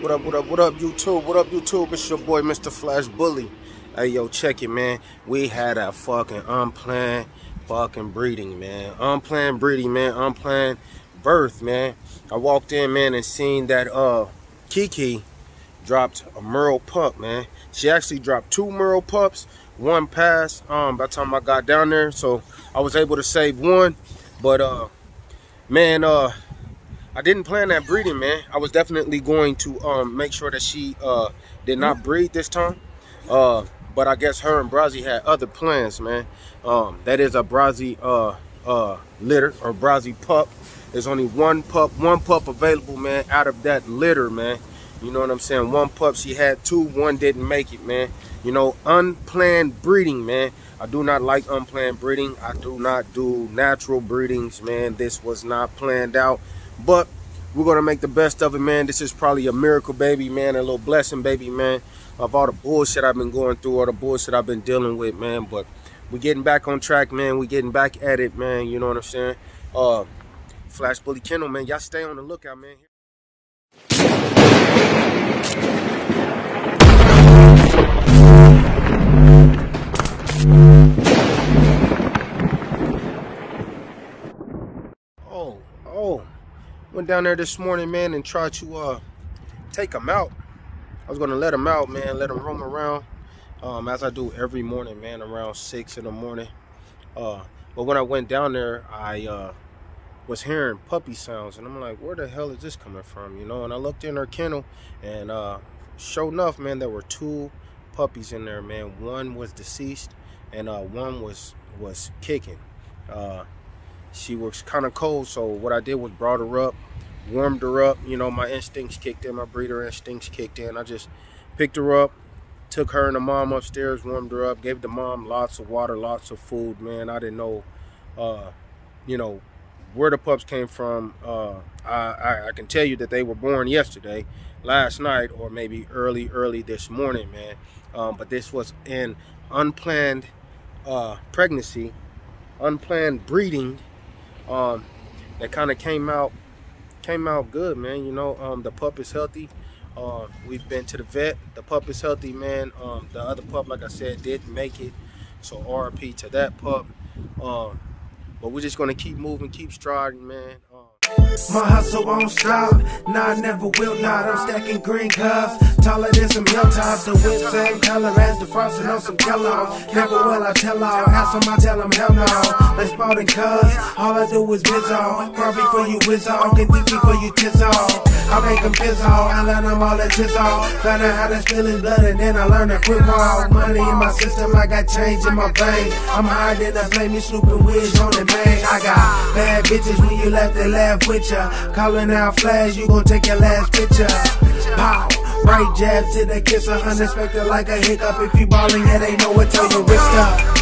What up, what up, what up, YouTube? What up, YouTube? It's your boy, Mr. Flash Bully. Hey, yo, check it, man. We had a fucking unplanned fucking breeding, man. Unplanned breeding, man. Unplanned birth, man. I walked in, man, and seen that uh Kiki dropped a Merle pup, man. She actually dropped two Merle pups. One passed um, by the time I got down there, so I was able to save one. But, uh, man, uh, I didn't plan that breeding, man. I was definitely going to um, make sure that she uh, did not breed this time. Uh, but I guess her and Brazzy had other plans, man. Um, that is a Brazzy uh, uh, litter or Brazzy pup. There's only one pup, one pup available, man, out of that litter, man. You know what I'm saying? One pup, she had two, one didn't make it, man. You know, unplanned breeding, man. I do not like unplanned breeding. I do not do natural breedings, man. This was not planned out. But we're going to make the best of it, man. This is probably a miracle, baby, man. A little blessing, baby, man, of all the bullshit I've been going through, all the bullshit I've been dealing with, man. But we're getting back on track, man. We're getting back at it, man. You know what I'm saying? Uh, Flash Bully Kennel, man. Y'all stay on the lookout, man. Went down there this morning, man, and tried to uh, take them out. I was gonna let them out, man, let them roam around, um, as I do every morning, man, around six in the morning. Uh, but when I went down there, I uh, was hearing puppy sounds, and I'm like, where the hell is this coming from, you know? And I looked in her kennel, and uh, sure enough, man, there were two puppies in there, man. One was deceased, and uh, one was was kicking. She was kind of cold, so what I did was brought her up, warmed her up. You know, my instincts kicked in, my breeder instincts kicked in. I just picked her up, took her and the mom upstairs, warmed her up, gave the mom lots of water, lots of food, man. I didn't know, uh, you know, where the pups came from. Uh, I, I, I, can tell you that they were born yesterday, last night, or maybe early, early this morning, man. Um, but this was an unplanned uh, pregnancy, unplanned breeding um, that kind of came out came out good, man. You know, um, the pup is healthy. Uh, we've been to the vet. The pup is healthy, man. Um, the other pup, like I said, didn't make it. So RP to that pup. Um, but we're just gonna keep moving, keep striding, man. My hustle won't stop, nah, I never will not. I'm stacking green cups, taller than some hilltops. The whip same color as the frosting on some Kellogg's. Never will I tell all, ask them, I tell them hell no. Let's Spalding cuz, all I do is bizzo. Probably for you whiz off, get weekly for you tiz off. I make them fizz off, I let them all that tiz off. Out how to spill his blood and then I learn to quit walk. Money in my system, I got change in my veins. I'm higher than a flame, you snooping wigs on the main. I got bad bitches when you left, they laugh with ya. Calling out flash, you gon' take your last picture. Pow. Right jab to the kisser, unexpected like a hiccup. If you ballin', yeah, they know what, tell your wrist up.